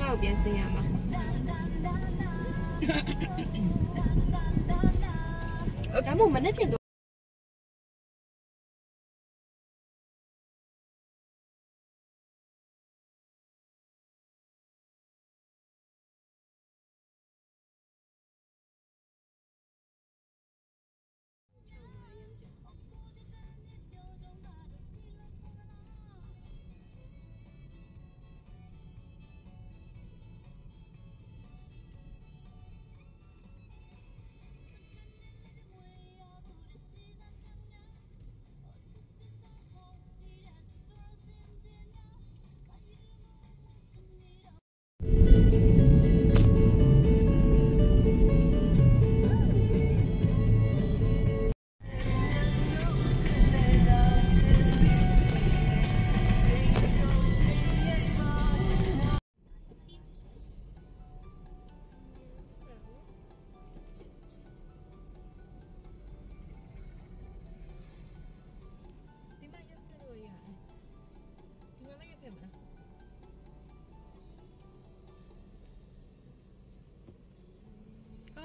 နာကိုပြန်ဆင်းရမှာဒါမှမဟုတ်မနေ့ပြန်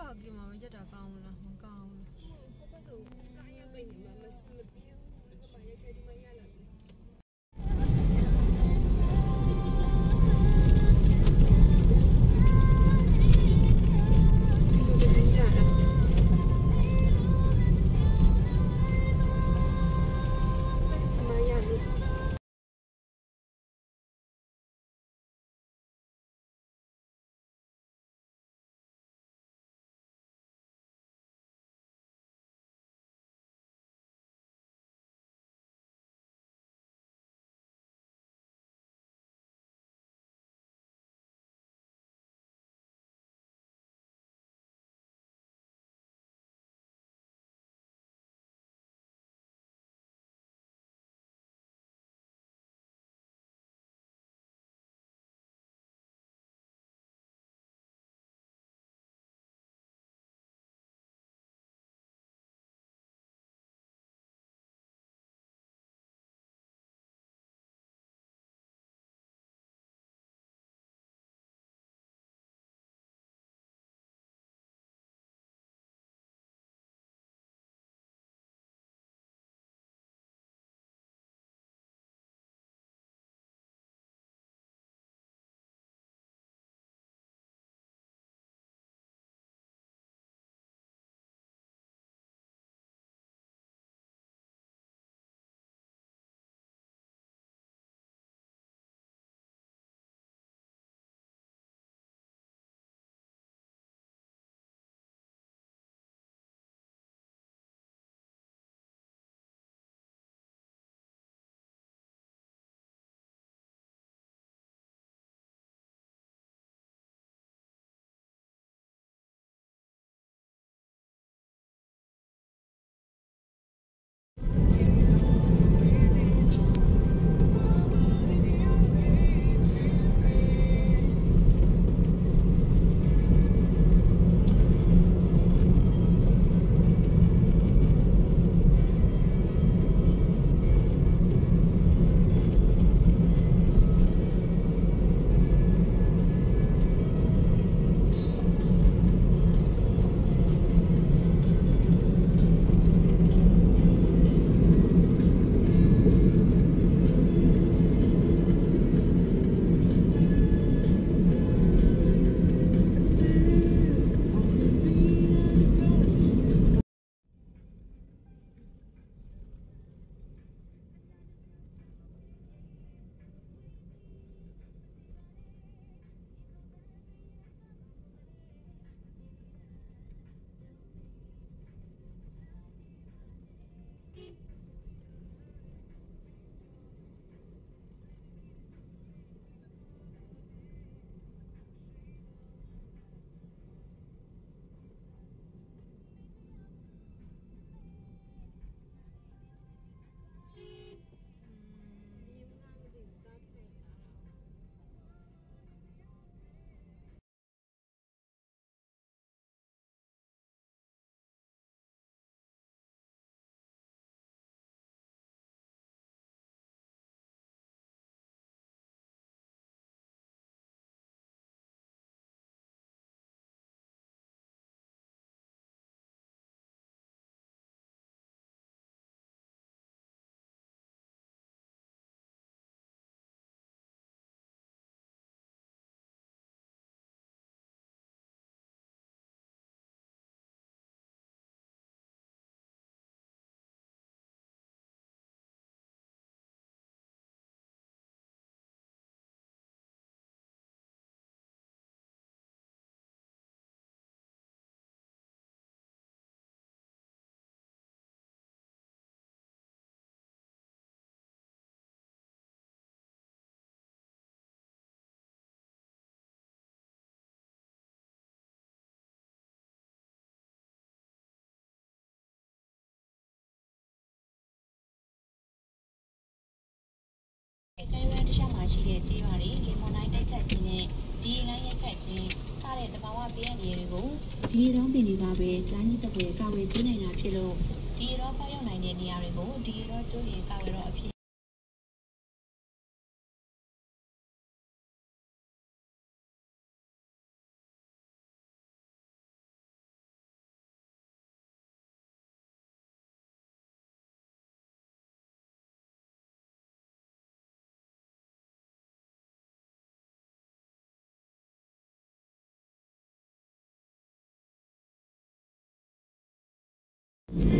ပါကမှာရက်တာကောင်းလားမကောင်းဘူးဟုတ်ပါဆိုကားရပိတ်နေမှာမစမပြေဘူးဘာရက်ခဲ့ဒီမှာရလာ ရှိတဲ့ကြေးရွာတွေလေမွန်တိုင်းတိုက်ခတ်ခြင်းနဲ့ဒီလိုင်းရိုက်ခတ်ခြင်းစတဲ့တဘာဝပေးရနေတွေကိုဒီရောပင်တွေကပဲလိုင်းကြီးတစ်ပွဲကာဝယ်ပေးနိုင်တာဖြစ်လို့ဒီရောပေါက်ရောက်နိုင်တဲ့နေရာတွေကိုဒီရောကျိုးရင်ကာဝယ်တော့အဖြစ်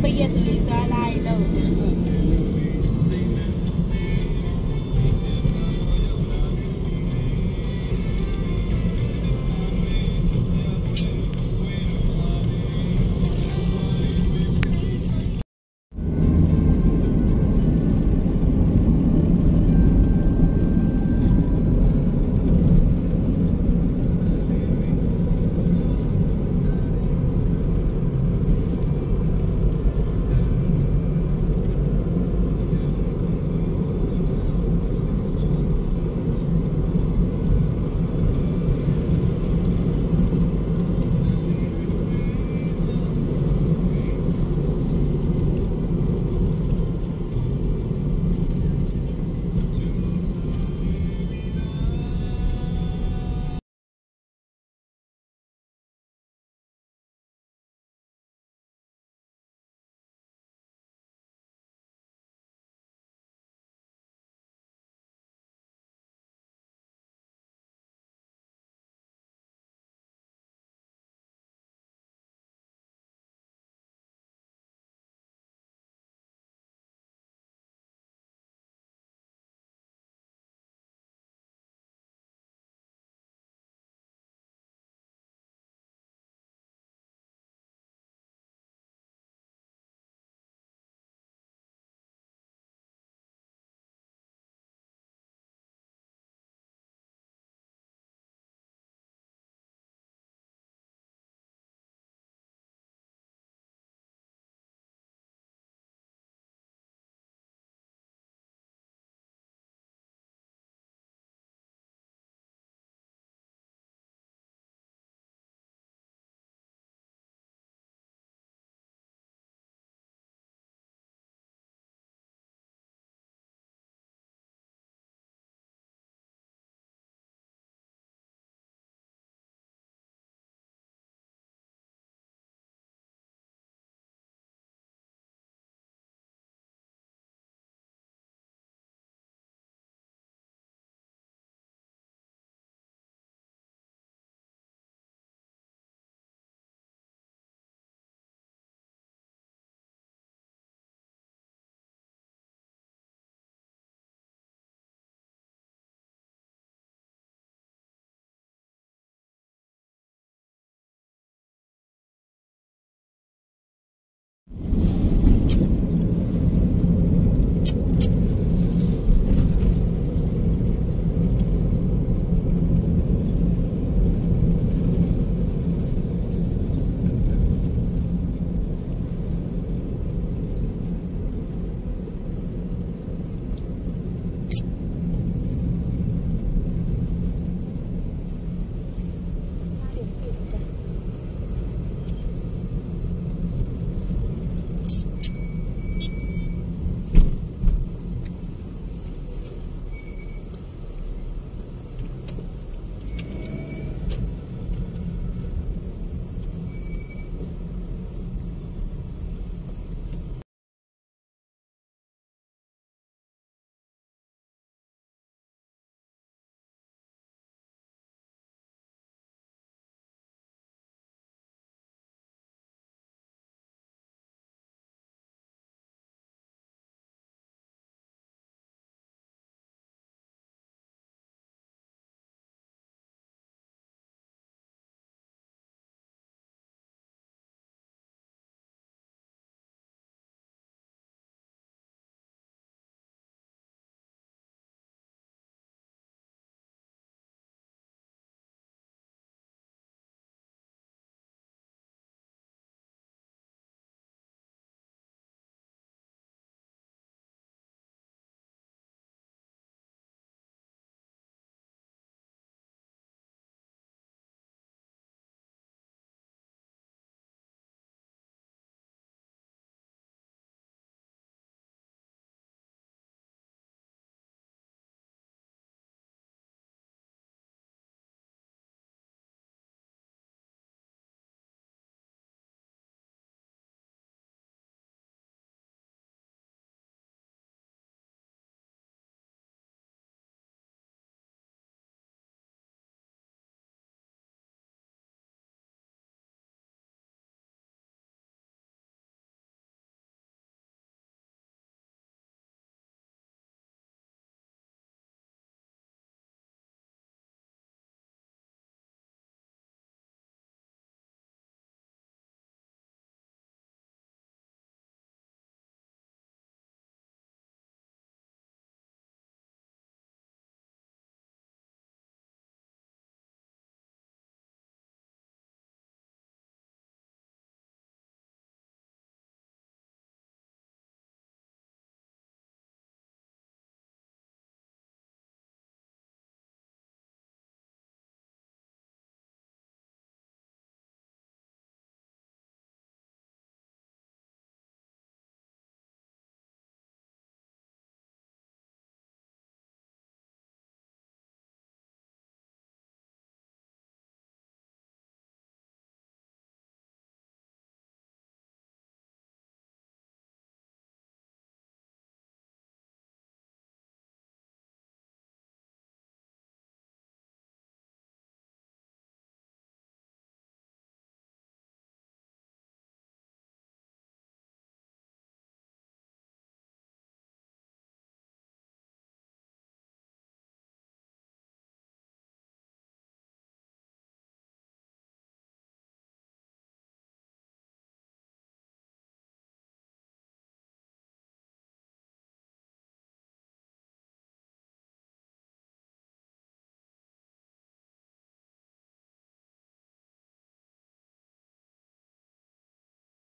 ပိတ်ရက်ဆိုရင်သွားလာရင်တော့